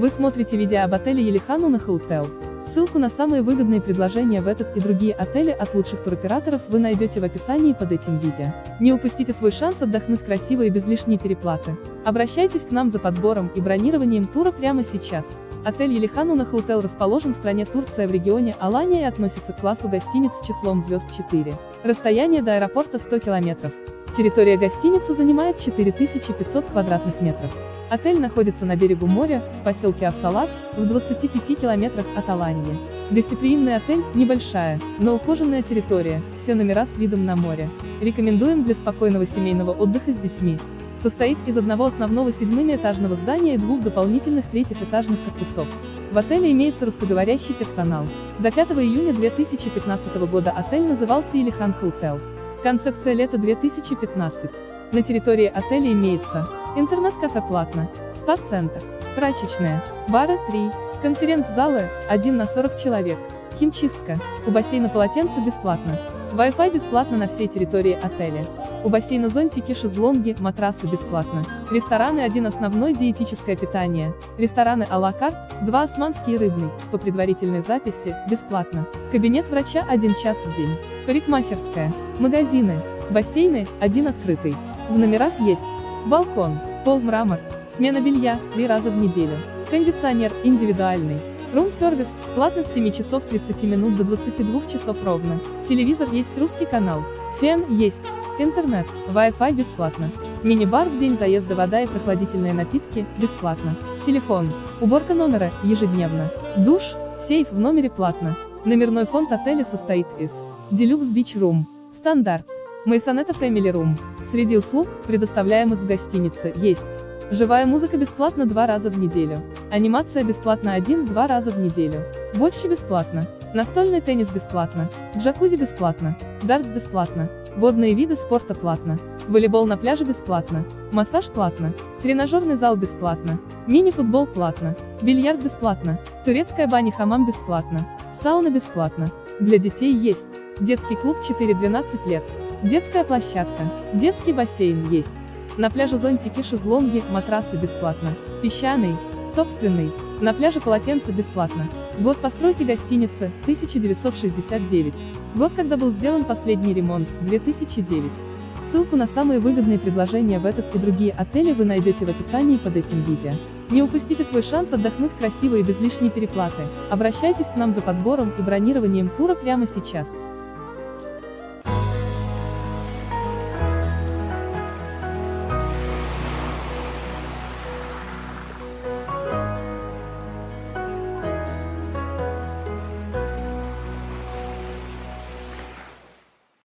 Вы смотрите видео об отеле Елихану на Hotel. Ссылку на самые выгодные предложения в этот и другие отели от лучших туроператоров вы найдете в описании под этим видео. Не упустите свой шанс отдохнуть красиво и без лишней переплаты. Обращайтесь к нам за подбором и бронированием тура прямо сейчас. Отель Елихану на Hotel расположен в стране Турция в регионе Алания и относится к классу гостиниц с числом звезд 4. Расстояние до аэропорта 100 километров. Территория гостиницы занимает 4500 квадратных метров. Отель находится на берегу моря, в поселке Авсалат, в 25 километрах от Аланьи. Гостеприимный отель – небольшая, но ухоженная территория, все номера с видом на море. Рекомендуем для спокойного семейного отдыха с детьми. Состоит из одного основного седьмиэтажного здания и двух дополнительных третьих этажных корпусов. В отеле имеется русскоговорящий персонал. До 5 июня 2015 года отель назывался Илихан Hotel. Концепция лета 2015. На территории отеля имеется интернет-кафе платно, спа-центр, прачечная, бары 3, конференц-залы 1 на 40 человек, химчистка, у бассейна полотенца бесплатно, Wi-Fi бесплатно на всей территории отеля. У бассейна зонтики, шезлонги, матрасы бесплатно. Рестораны один основной диетическое питание. Рестораны а-ла карт, два османский рыбный, по предварительной записи, бесплатно. Кабинет врача один час в день. Парикмахерская. Магазины. Бассейны, один открытый. В номерах есть балкон, пол мрамор, смена белья, три раза в неделю, кондиционер, индивидуальный, рум-сервис, платно с 7 часов 30 минут до 22 часов ровно, телевизор есть русский канал, фен есть, интернет, Wi-Fi бесплатно, мини-бар в день заезда вода и прохладительные напитки, бесплатно, телефон, уборка номера, ежедневно, душ, сейф в номере платно, номерной фонд отеля состоит из Deluxe Beach Room, стандарт, Майсонета Family Room. Среди услуг, предоставляемых в гостинице, есть живая музыка бесплатно два раза в неделю, анимация бесплатно один-два раза в неделю, бочки бесплатно, настольный теннис бесплатно, джакузи бесплатно, дартс бесплатно, водные виды спорта платно, волейбол на пляже бесплатно, массаж платно, тренажерный зал бесплатно, мини-футбол платно, бильярд бесплатно, турецкая баня хамам бесплатно, сауна бесплатно, для детей есть, детский клуб 4-12 лет, Детская площадка. Детский бассейн есть. На пляже зонтики, шезлонги, матрасы бесплатно. Песчаный. Собственный. На пляже полотенце бесплатно. Год постройки гостиницы, 1969. Год, когда был сделан последний ремонт, 2009. Ссылку на самые выгодные предложения в этот и другие отели вы найдете в описании под этим видео. Не упустите свой шанс отдохнуть красиво и без лишней переплаты. Обращайтесь к нам за подбором и бронированием тура прямо сейчас.